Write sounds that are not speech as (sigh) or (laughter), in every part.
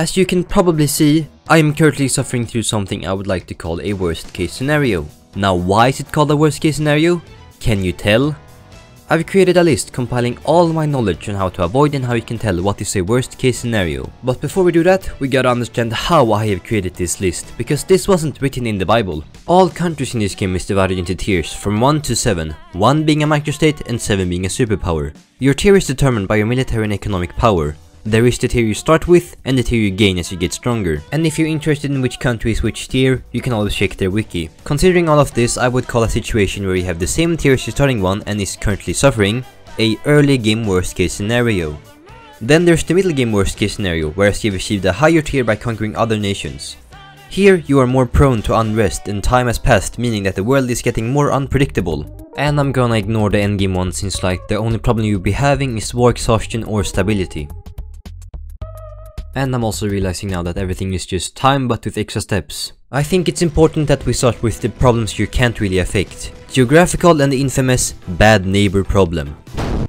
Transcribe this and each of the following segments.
As you can probably see, I am currently suffering through something I would like to call a worst case scenario. Now why is it called a worst case scenario? Can you tell? I've created a list compiling all my knowledge on how to avoid and how you can tell what is a worst case scenario. But before we do that, we gotta understand how I have created this list, because this wasn't written in the Bible. All countries in this game is divided into tiers from 1 to 7, 1 being a microstate and 7 being a superpower. Your tier is determined by your military and economic power. There is the tier you start with and the tier you gain as you get stronger. And if you're interested in which country is which tier, you can always check their wiki. Considering all of this, I would call a situation where you have the same tier as your starting one and is currently suffering, a early game worst case scenario. Then there's the middle game worst case scenario, whereas you've achieved a higher tier by conquering other nations. Here, you are more prone to unrest and time has passed, meaning that the world is getting more unpredictable. And I'm gonna ignore the endgame one since like the only problem you'll be having is war exhaustion or stability. And I'm also realizing now that everything is just time but with extra steps. I think it's important that we start with the problems you can't really affect. Geographical and the infamous bad neighbor problem.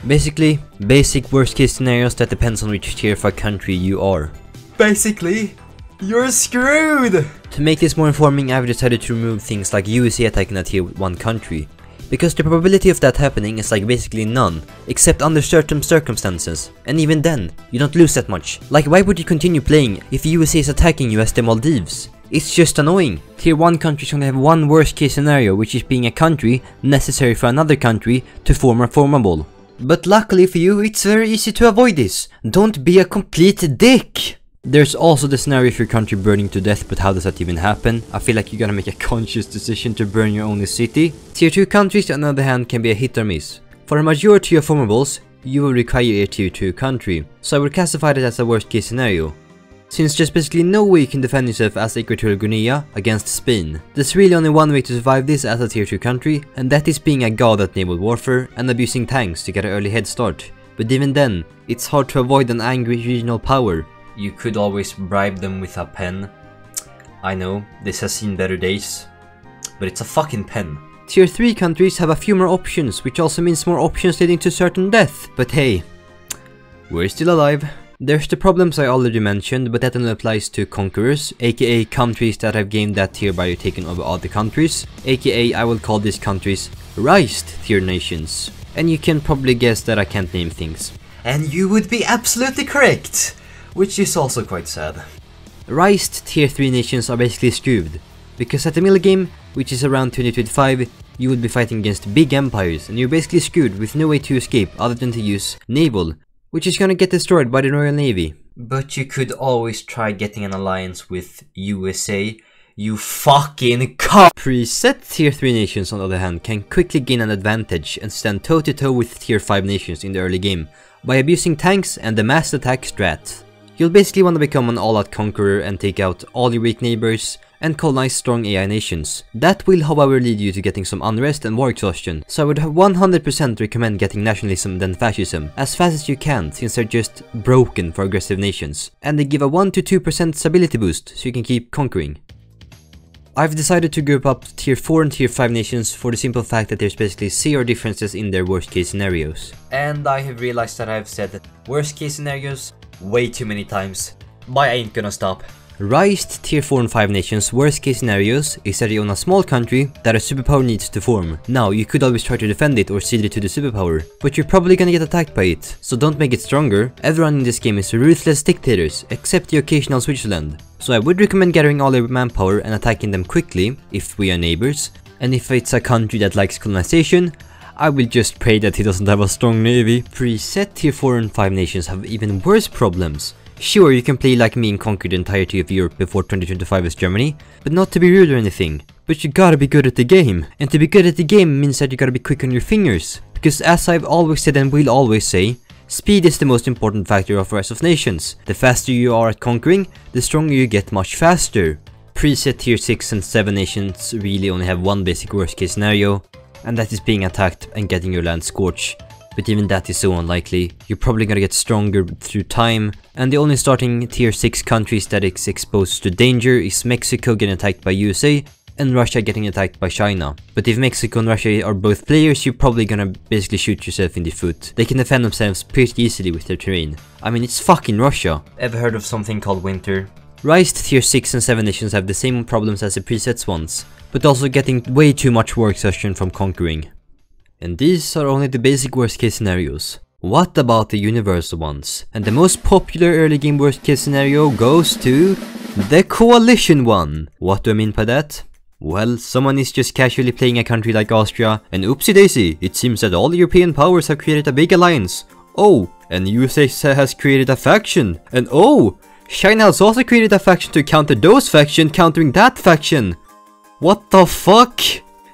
Basically, basic worst case scenarios that depends on which tier of a country you are. Basically, you're screwed! To make this more informing, I've decided to remove things like USA attacking a tier 1 country, because the probability of that happening is like basically none, except under certain circumstances, and even then, you don't lose that much. Like why would you continue playing if the USA is attacking you as the Maldives? It's just annoying. Tier 1 countries only have one worst case scenario which is being a country necessary for another country to form a formable. But luckily for you, it's very easy to avoid this. Don't be a complete dick! There's also the scenario of your country burning to death, but how does that even happen? I feel like you gotta make a (laughs) conscious decision to burn your only city. Tier 2 countries on the other hand can be a hit or miss. For a majority of formables, you will require a tier 2 country, so I would classify it as a worst case scenario. Since there's basically no way you can defend yourself as Equatorial Guinea against Spain. There's really only one way to survive this as a tier 2 country, and that is being a god at naval warfare and abusing tanks to get an early head start. But even then, it's hard to avoid an angry regional power, you could always bribe them with a pen. I know, this has seen better days. But it's a fucking pen. Tier 3 countries have a few more options, which also means more options leading to certain death. But hey, we're still alive. There's the problems I already mentioned, but that only applies to conquerors, aka countries that have gained that tier by taking over other countries, aka I will call these countries Rised tier nations. And you can probably guess that I can't name things. And you would be absolutely correct! Which is also quite sad. Rised tier 3 nations are basically screwed, because at the middle game, which is around 2025, you would be fighting against big empires and you're basically screwed with no way to escape other than to use naval, which is gonna get destroyed by the Royal Navy. But you could always try getting an alliance with USA, you fucking cunt! Preset tier 3 nations on the other hand can quickly gain an advantage and stand toe to toe with tier 5 nations in the early game by abusing tanks and the mass attack strat. You'll basically want to become an all-out conqueror and take out all your weak neighbors and colonize strong AI nations. That will however lead you to getting some unrest and war exhaustion, so I would 100% recommend getting nationalism than fascism, as fast as you can since they're just broken for aggressive nations, and they give a 1-2% stability boost so you can keep conquering. I've decided to group up tier 4 and tier 5 nations for the simple fact that there's basically zero differences in their worst case scenarios. And I have realized that I've said that worst case scenarios way too many times. But I ain't gonna stop. Rised tier 4 and 5 nations worst case scenarios is that you own a small country that a superpower needs to form. Now you could always try to defend it or cede it to the superpower, but you're probably gonna get attacked by it, so don't make it stronger. Everyone in this game is ruthless dictators, except the occasional Switzerland. So I would recommend gathering all your manpower and attacking them quickly, if we are neighbors. And if it's a country that likes colonization, I will just pray that he doesn't have a strong navy. Preset tier 4 and 5 nations have even worse problems. Sure, you can play like me and conquer the entirety of Europe before 2025 is Germany, but not to be rude or anything. But you gotta be good at the game. And to be good at the game means that you gotta be quick on your fingers. Because as I've always said and will always say, Speed is the most important factor of Rise of Nations. The faster you are at conquering, the stronger you get much faster. Preset tier 6 and 7 nations really only have one basic worst case scenario, and that is being attacked and getting your land scorched. But even that is so unlikely, you're probably gonna get stronger through time, and the only starting tier 6 countries that is exposed to danger is Mexico getting attacked by USA, and Russia getting attacked by China. But if Mexico and Russia are both players, you're probably gonna basically shoot yourself in the foot. They can defend themselves pretty easily with their terrain. I mean, it's fucking Russia. Ever heard of something called winter? Rise tier 6 and 7 nations have the same problems as the presets ones, but also getting way too much war exhaustion from conquering. And these are only the basic worst case scenarios. What about the universal ones? And the most popular early game worst case scenario goes to the coalition one. What do I mean by that? Well, someone is just casually playing a country like Austria, and oopsie daisy, it seems that all European powers have created a big alliance. Oh, and USA has created a faction. And oh, China has also created a faction to counter those faction countering that faction. What the fuck?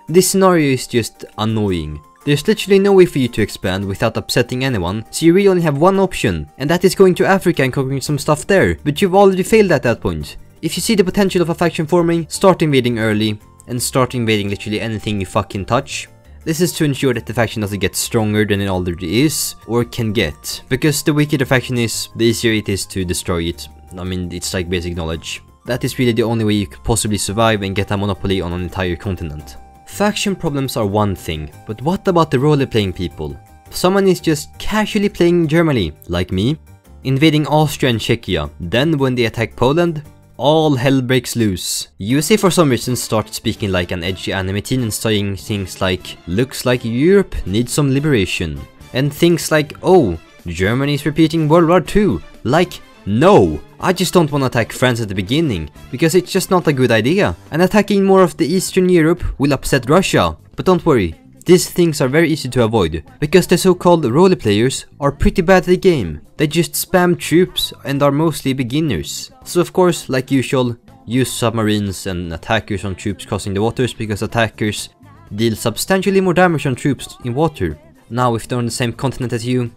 This scenario is just annoying. There's literally no way for you to expand without upsetting anyone, so you really only have one option, and that is going to Africa and conquering some stuff there, but you've already failed at that point. If you see the potential of a faction forming, start invading early, and start invading literally anything you fucking touch. This is to ensure that the faction doesn't get stronger than it already is, or can get, because the weaker the faction is, the easier it is to destroy it. I mean, it's like basic knowledge. That is really the only way you could possibly survive and get a monopoly on an entire continent. Faction problems are one thing, but what about the role-playing people? Someone is just casually playing Germany, like me, invading Austria and Czechia, then when they attack Poland, all hell breaks loose. USA for some reason started speaking like an edgy anime teen and saying things like, looks like Europe needs some liberation. And things like, oh, Germany is repeating World War II. Like, no! I just don't want to attack France at the beginning, because it's just not a good idea. And attacking more of the Eastern Europe will upset Russia. But don't worry, these things are very easy to avoid, because the so-called role players are pretty bad at the game. They just spam troops and are mostly beginners. So of course, like usual, use submarines and attackers on troops crossing the waters because attackers deal substantially more damage on troops in water. Now if they're on the same continent as you,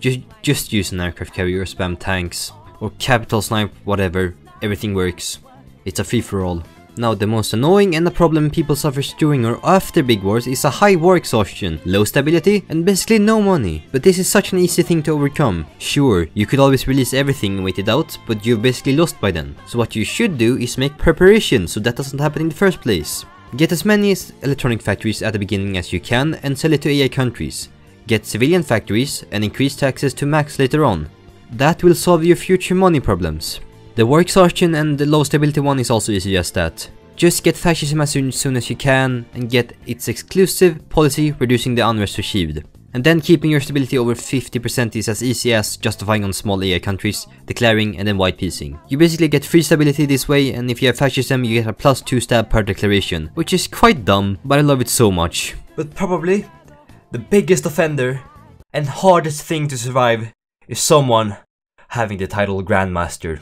just, just use an aircraft carrier or spam tanks. Or capital snipe, whatever, everything works. It's a free-for-all. Now the most annoying and the problem people suffer during or after big wars is a high war exhaustion, low stability and basically no money. But this is such an easy thing to overcome. Sure, you could always release everything and wait it out, but you've basically lost by then. So what you should do is make preparation so that doesn't happen in the first place. Get as many electronic factories at the beginning as you can and sell it to AI countries. Get civilian factories and increase taxes to max later on. That will solve your future money problems. The war exhaustion and the low stability one is also easy as that. Just get fascism as soon as you can and get its exclusive policy reducing the unrest achieved. And then keeping your stability over 50% is as easy as justifying on small AI countries, declaring and then white piecing. You basically get free stability this way and if you have fascism you get a plus 2 stab per declaration, which is quite dumb, but I love it so much. But probably, the biggest offender and hardest thing to survive is someone having the title Grandmaster.